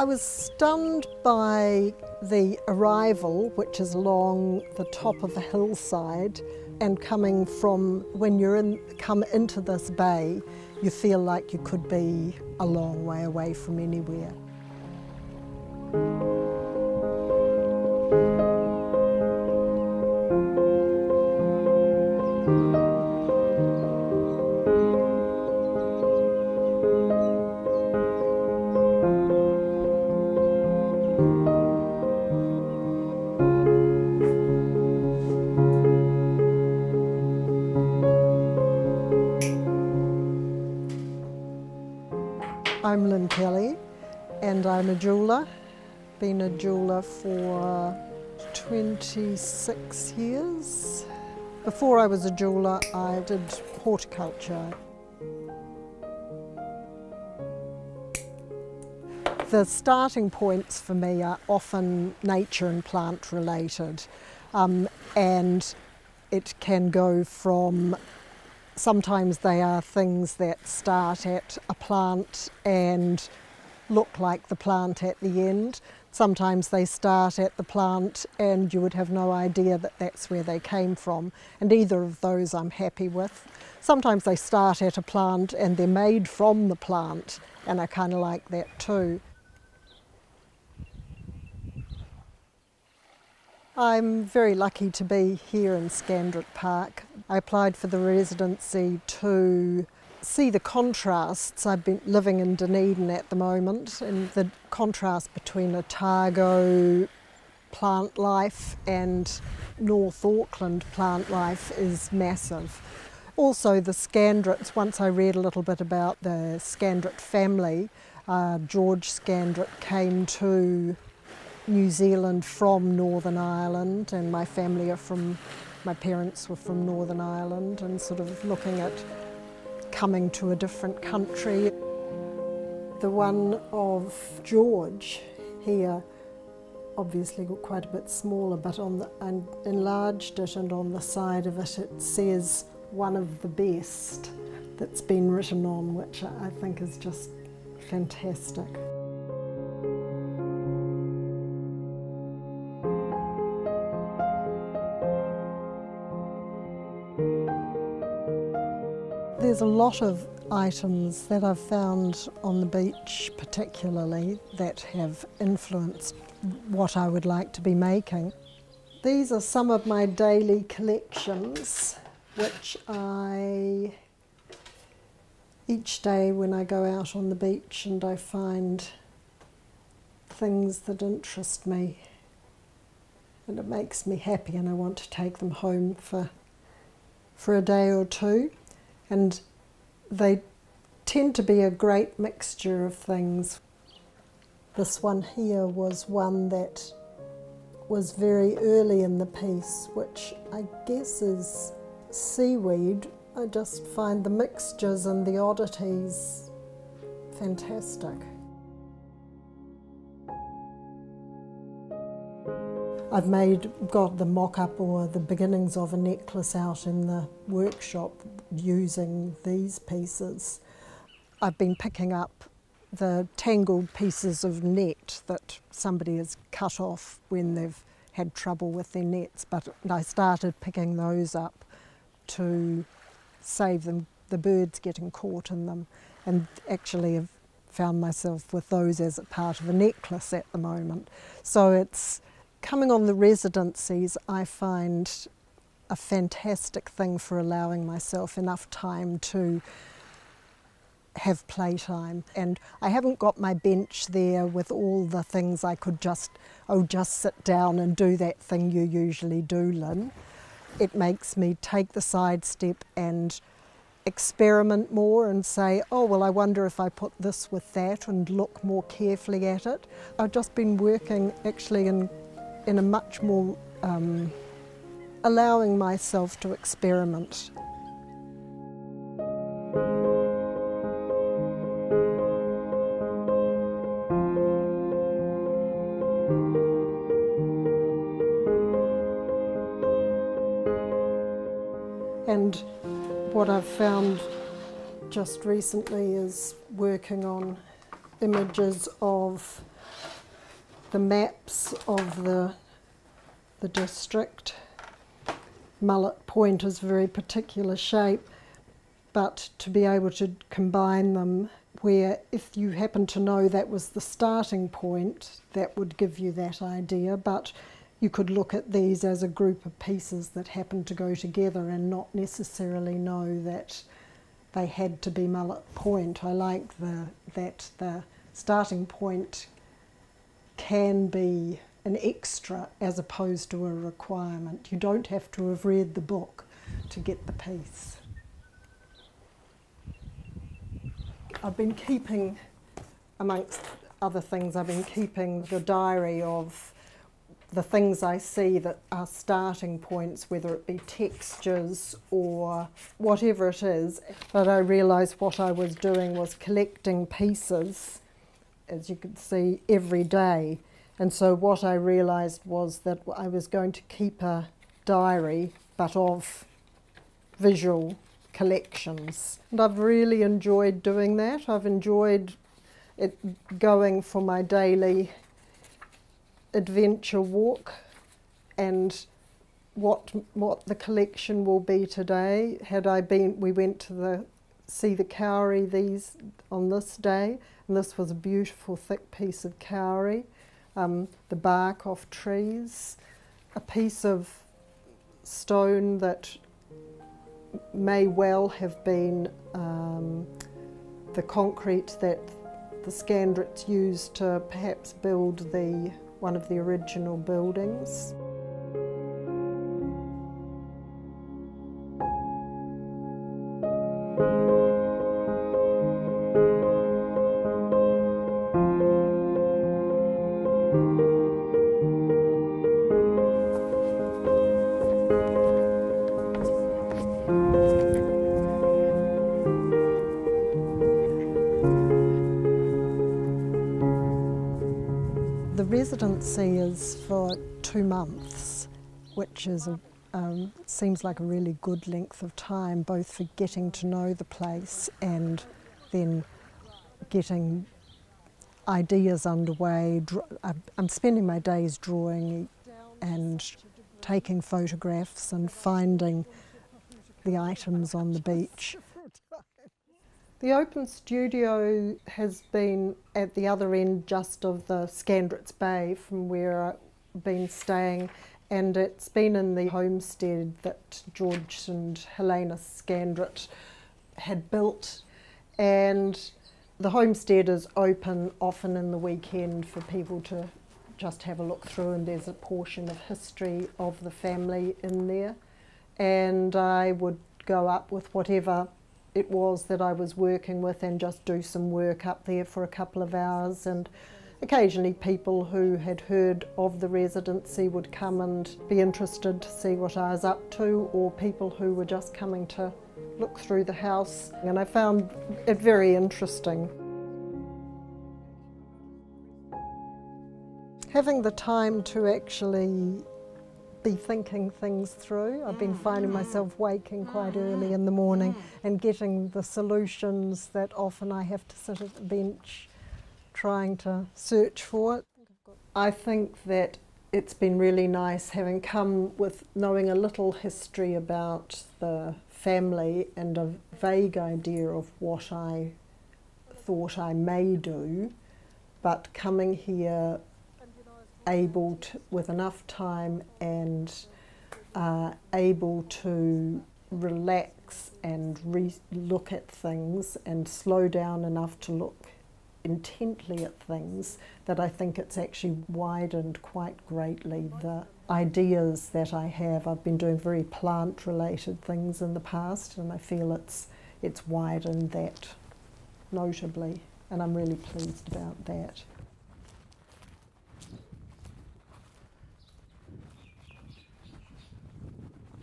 I was stunned by the arrival, which is along the top of the hillside, and coming from when you're in, come into this bay, you feel like you could be a long way away from anywhere. I'm Lynn Kelly and I'm a jeweller. Been a jeweller for 26 years. Before I was a jeweller, I did horticulture. The starting points for me are often nature and plant related, um, and it can go from Sometimes they are things that start at a plant and look like the plant at the end. Sometimes they start at the plant and you would have no idea that that's where they came from. And either of those I'm happy with. Sometimes they start at a plant and they're made from the plant and I kind of like that too. I'm very lucky to be here in Scandrett Park. I applied for the residency to see the contrasts. I've been living in Dunedin at the moment and the contrast between Otago plant life and North Auckland plant life is massive. Also the Scandretts, once I read a little bit about the Scandrett family, uh, George Scandrett came to New Zealand from Northern Ireland, and my family are from, my parents were from Northern Ireland, and sort of looking at coming to a different country. The one of George here obviously got quite a bit smaller, but on the, I enlarged it, and on the side of it, it says one of the best that's been written on, which I think is just fantastic. There's a lot of items that I've found on the beach particularly that have influenced what I would like to be making. These are some of my daily collections which I each day when I go out on the beach and I find things that interest me and it makes me happy and I want to take them home for for a day or two and they tend to be a great mixture of things. This one here was one that was very early in the piece, which I guess is seaweed. I just find the mixtures and the oddities fantastic. I've made, got the mock-up or the beginnings of a necklace out in the workshop using these pieces. I've been picking up the tangled pieces of net that somebody has cut off when they've had trouble with their nets, but I started picking those up to save them, the birds getting caught in them, and actually have found myself with those as a part of a necklace at the moment. So it's Coming on the residencies, I find a fantastic thing for allowing myself enough time to have playtime. And I haven't got my bench there with all the things I could just, oh, just sit down and do that thing you usually do, Lynn. It makes me take the side step and experiment more and say, oh, well, I wonder if I put this with that and look more carefully at it. I've just been working actually in in a much more um, allowing myself to experiment. And what I've found just recently is working on images of the maps of the, the district. Mullet Point is a very particular shape, but to be able to combine them where if you happen to know that was the starting point, that would give you that idea, but you could look at these as a group of pieces that happen to go together and not necessarily know that they had to be Mullet Point. I like the, that the starting point can be an extra as opposed to a requirement. You don't have to have read the book to get the piece. I've been keeping, amongst other things, I've been keeping the diary of the things I see that are starting points, whether it be textures or whatever it is. But I realised what I was doing was collecting pieces, as you can see, every day. And so what I realised was that I was going to keep a diary, but of visual collections. And I've really enjoyed doing that. I've enjoyed it going for my daily adventure walk and what what the collection will be today. Had I been, we went to the see the kauri these on this day, and this was a beautiful thick piece of kauri, um, the bark off trees, a piece of stone that may well have been um, the concrete that the Scandretts used to perhaps build the one of the original buildings. Residency is for two months, which is a, um, seems like a really good length of time, both for getting to know the place and then getting ideas underway. I'm spending my days drawing and taking photographs and finding the items on the beach. The open studio has been at the other end just of the Scandretts Bay from where I've been staying and it's been in the homestead that George and Helena Scandrett had built. And the homestead is open often in the weekend for people to just have a look through and there's a portion of history of the family in there. And I would go up with whatever it was that I was working with and just do some work up there for a couple of hours and occasionally people who had heard of the residency would come and be interested to see what I was up to or people who were just coming to look through the house and I found it very interesting. Having the time to actually be thinking things through. I've been mm, finding mm. myself waking quite mm, early in the morning and getting the solutions that often I have to sit at the bench trying to search for. It. I think that it's been really nice having come with knowing a little history about the family and a vague idea of what I thought I may do, but coming here able to, with enough time and uh, able to relax and re look at things and slow down enough to look intently at things that I think it's actually widened quite greatly the ideas that I have. I've been doing very plant related things in the past and I feel it's it's widened that notably and I'm really pleased about that.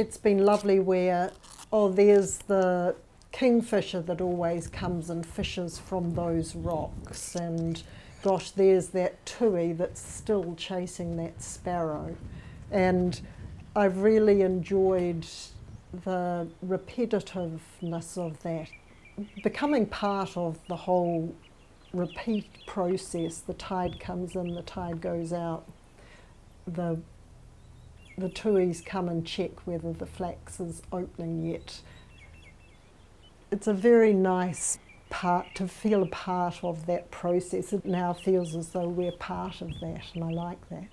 It's been lovely where, oh, there's the kingfisher that always comes and fishes from those rocks, and gosh, there's that tui that's still chasing that sparrow. And I've really enjoyed the repetitiveness of that, becoming part of the whole repeat process, the tide comes in, the tide goes out, the, the tuis come and check whether the flax is opening yet. It's a very nice part to feel a part of that process. It now feels as though we're part of that, and I like that.